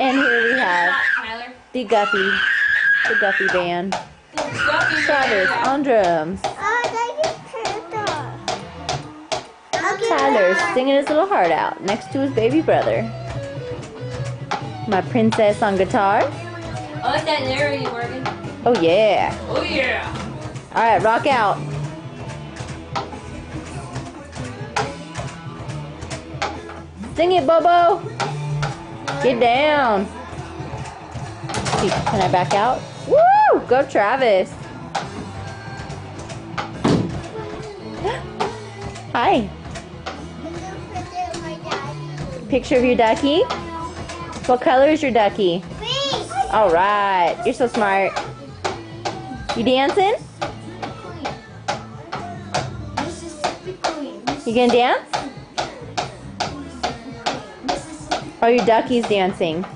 And here we have the Guffey, the Guffey band. Travis on drums. Tyler singing his little heart out next to his baby brother. My princess on guitar. I like that narrating, Morgan. Oh yeah. Oh yeah. All right, rock out. Sing it, Bobo. Get down. Can I back out? Woo! Go, Travis. Hi. Picture of your ducky. What color is your ducky? All right. You're so smart. You dancing? You gonna dance? Are your duckies dancing?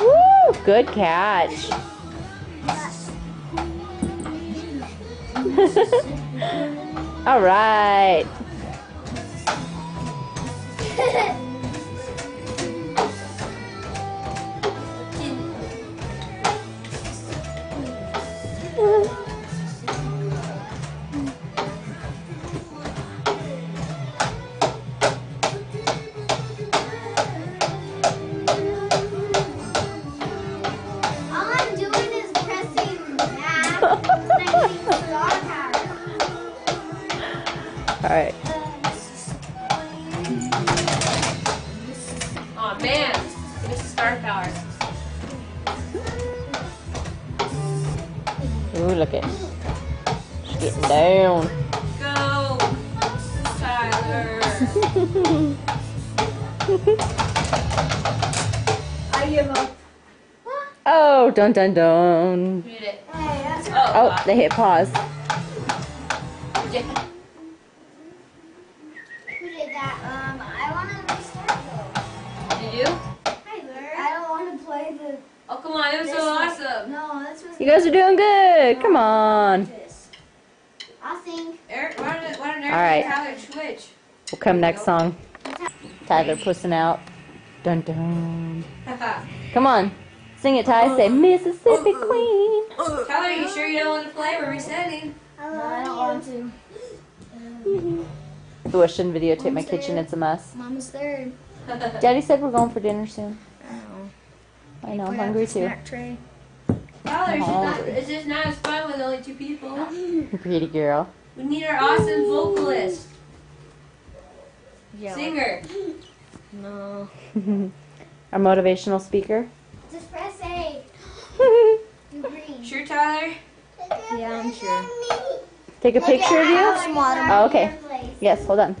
Woo! Good catch. All right. Power. All right. Oh man. This is star power. Ooh, look at. She's getting down. Go. Tyler. I give up. Oh, dun dun dun. Read it. Hey, Oh. Oh, they hit pause. Yeah. Come on, it was so one. awesome. No, that's was. You guys are doing good. Come on. I think. Eric, why don't, why don't Eric All right. and Tyler switch? We'll come next song. Tyler pussing out. Dun dun. Come on. Sing it, Ty. Say Mississippi uh-huh. Queen. Tyler, are you sure you don't want to play? We're resetting. No, I don't want to. Ooh, I shouldn't videotape my kitchen. It's a mess. Mama's third. Daddy said we're going for dinner soon. Oh. I know, I'm hungry too. tray. Oh, Tyler, it's just, not, it's just not as fun with only two people. Pretty girl. We need our awesome vocalist, Yeah. singer. No. Our motivational speaker. Just press A. Green. Sure, Tyler? Yeah, I'm sure. Take a picture of you? Oh, okay. Yes, hold on.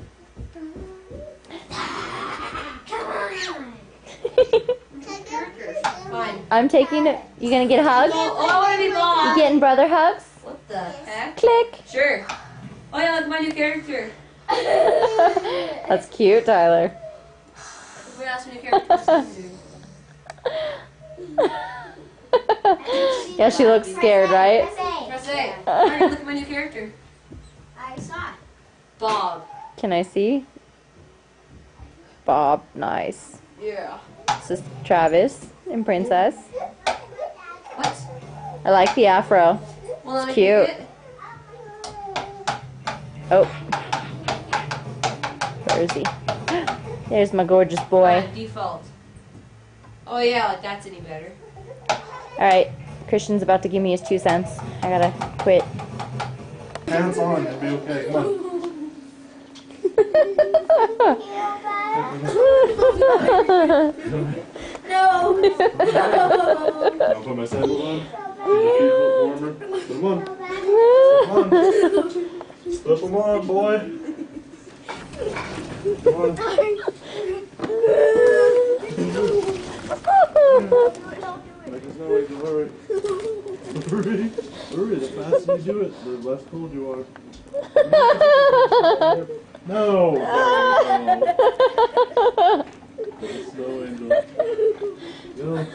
I'm taking it. You gonna get hugs? hug? Oh, oh, I want to be You getting brother hugs? What the heck? Click. Sure. Oh yeah, look my new character. That's cute, Tyler. What else new character? yeah, she looks scared, right? Press A. Alright, look at my new character. I saw it. Bob. Can I see? Bob, nice. Yeah. This is Travis and Princess. What? I like the afro. Well, let me cute. it. Oh. Where is he? There's my gorgeous boy. Uh, default. Oh yeah, like that's any better. Alright, Christian's about to give me his two cents. I gotta quit. Hands on, it'll be okay. Come on. No. I'll put my sandals on. Warmer. Put them on. Come on. Slip them on, boy. Come on. Make us know we can hurry. Hurry. Hurry. The faster you do it, the less cold you are. No. no. Snow angel go.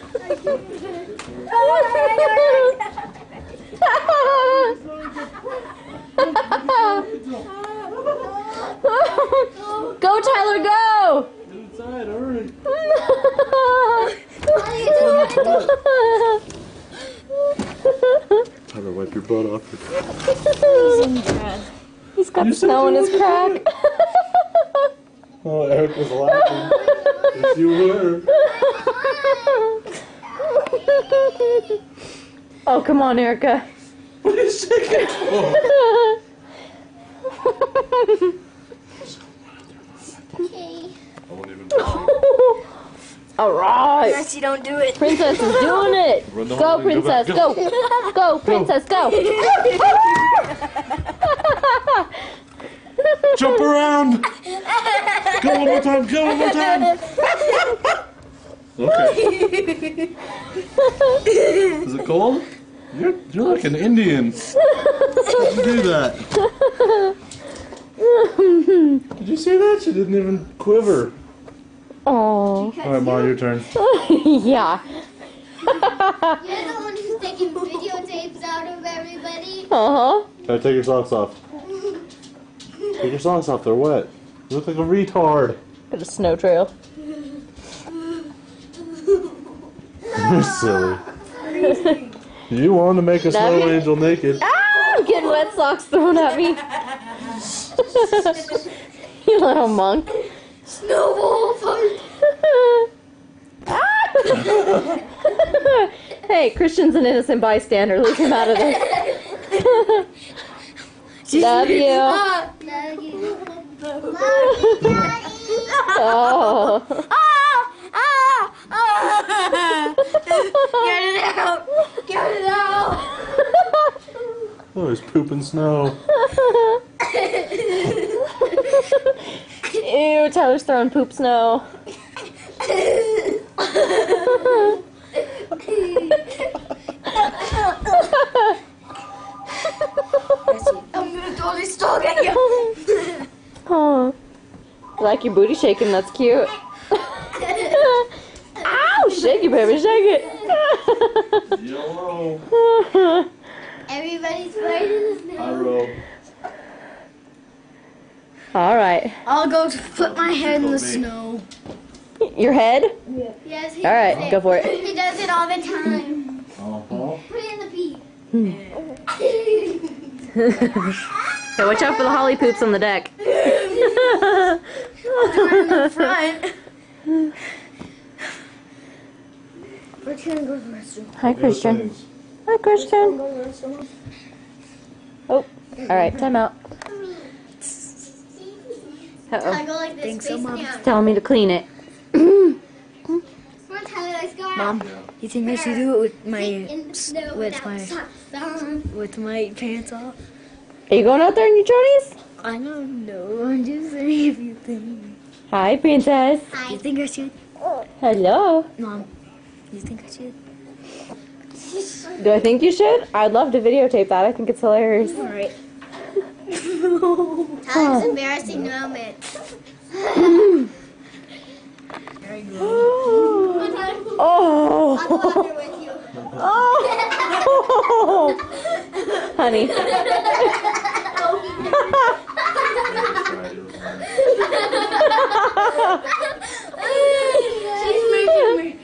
Tyler, go! Tyler, wipe your butt off. He's got you snow in his crack. oh, Eric was laughing. yes, you were. oh, come on, Erica. What are you shaking? Oh. Okay. I won't. All right. Jesse, don't do it. Princess is doing it. Run the Go, whole. Go princess. back. Go. Go, princess. Go. Jump around. Go one more time. Go one more time. Okay. Is it cold? You're, you're like an Indian. How'd you do that? Did you see that? She didn't even quiver. Oh, All right, Ma, your turn. yeah. You're the one who's taking videotapes out of everybody. Uh huh. Gotta take your socks off. Take your socks off. They're wet. You look like a retard. Got a snow trail. You're silly. You want to make a snow Love angel naked. Ah, I'm getting wet socks thrown at me. you little monk. Snowball fight. Ah! hey, Christian's an innocent bystander. Leave him out of this. Love you. Love you. Love you, Daddy. Oh. Get it out. Get it out. Oh, he's pooping snow. Ew, Tyler's throwing poop snow. I'm gonna totally stalk at you. Oh. I like your booty shaking, that's cute. Ow! Shake it, baby, shake Yellow. it. Everybody's fighting the snow. I roll. All right. I'll go put my head in the Me. snow. Your head? Yes, he All right, it. go for it. He does it all the time. Uh-huh. Put it in the pee. Hey, watch out for the holly poops on the deck. Front. We're gonna go to the restroom. Hi, Christian. Hi, Christian. Oh, all right, time out. Uh-oh. I go like this. Thanks so face down. Telling me to clean it. Come on, Tyler, let's go out. Mom, you think I should do it with my In the snow with my- with my pants off? Are you going out there in your chonies? I don't know. I'm just saying if you think. Hi, princess. Hi. You think I should? Hello. Mom, you think I should? Do I think you should? I'd love to videotape that. I think it's hilarious. All right. Tyler's embarrassing moment. There you go. Come. I'll go out Oh. with you. Oh. Honey. She's making me.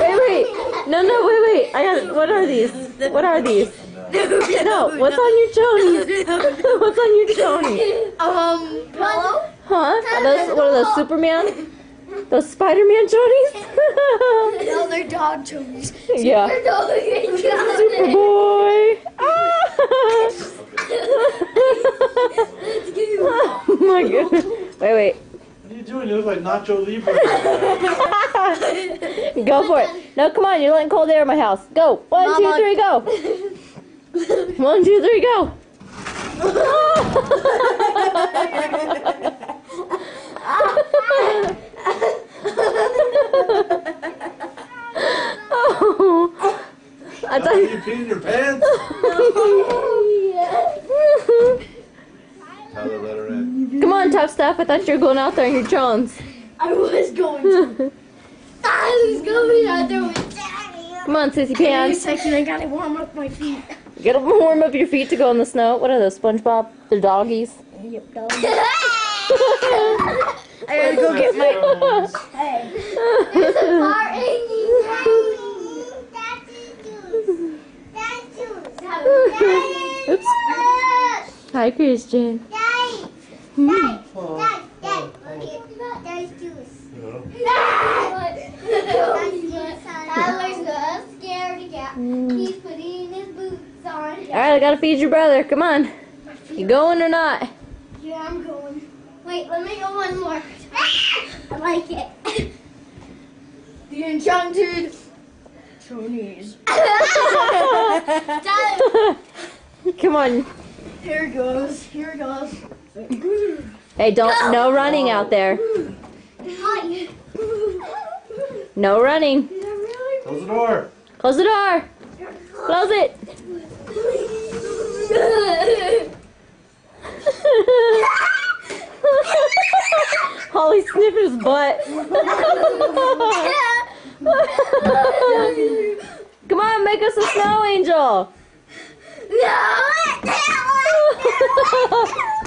Wait, wait. No, no, wait, wait. I got. What are these? What are these? No. What's on your chonies? What's on your chonies? Um, pillow? Huh? Are those what are those? Superman? Those Spider-Man chonies? No, they're dog chonies. yeah. Superboy. Ah. oh my goodness. Wait, wait. What are you doing? You look like Nacho Libre. Go for it. No, come on. You're letting cold air in my house. Go. One, two, Mama. three, go. One, two, three, go. oh. I thought you. you peeing your pants? Tyler, let her in. Come on, Top Staff. I thought you were going out there in your Jones. I was going to. I was going out there with Daddy. Come on, Sissy Pants. Wait a second, I gotta warm up my feet. You gotta warm up your feet to go in the snow. What are those, SpongeBob? They're doggies? Yep, doggies. I gotta go get my. hey. There's a bar in Daddy, Daddy, Daddy, Hi, Christian. Daddy, Hmm. Dad, Dad, Dad, look there's juice. Tyler's not scared again. He's putting his boots on. All right, I gotta feed your brother. Come on. You going or not? Yeah, I'm going. Wait, let me go one more. I like it. The enchanted Tony's. Tyler, Come on. Here it goes. Here it goes. Hey, don't no running out there. No running. Close the door. Close the door. Close it. Holly sniffing his butt. Come on, make us a snow angel.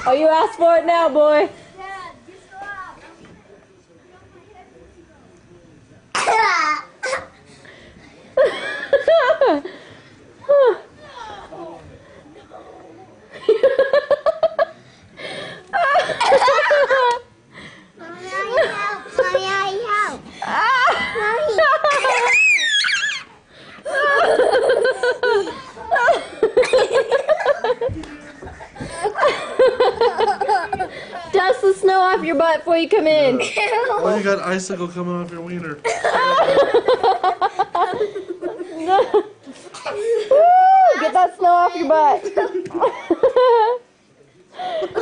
Oh, you asked for it now, boy. Mommy, I help. Mommy, I help. Dust the snow off your butt before you come in. Oh, you got icicle coming off your wiener. Woo, get that snow off your butt. Is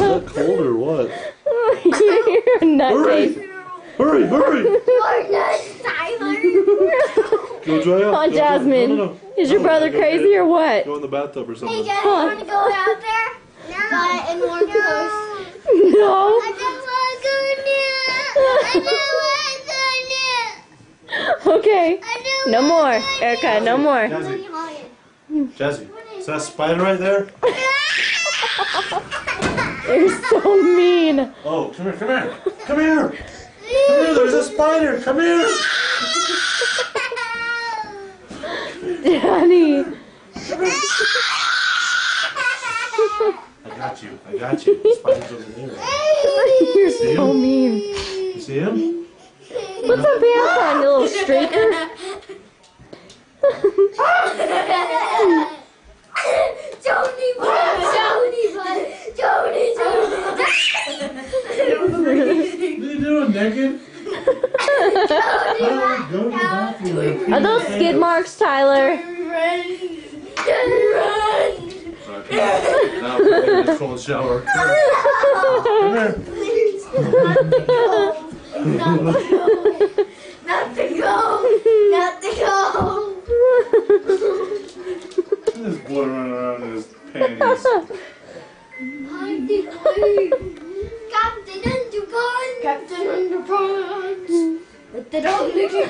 that cold or what? You're a Hurry! nutcase. Hurry, hurry! Tyler. Go dry up. Oh, Go, go. Jasmine. No, no, no. Is your brother crazy or what? Go in the bathtub or something. Hey, something. Dad, you want to go out there? No. But in warm clothes. No. I just want to go now. I want to. Okay. No more. Erica, no more. Jazzy. Jazzy, is that a spider right there? You're so mean. Oh, come here, come here. Come here. Come here, there's a spider. Come here. Daddy. I got you. I got you. The spider's over there. You're so mean. You see him? Put some pants on, you little streaker. Joni, Joni, Joni, Joni. What are you doing, naked? Go to the bathroom. Are those skid marks, Tyler? Now, we're in a cold shower. Come here. Not to go. Not go. This boy running around in his panties. Captain Underpants. Captain Underpants. Let the dog lick your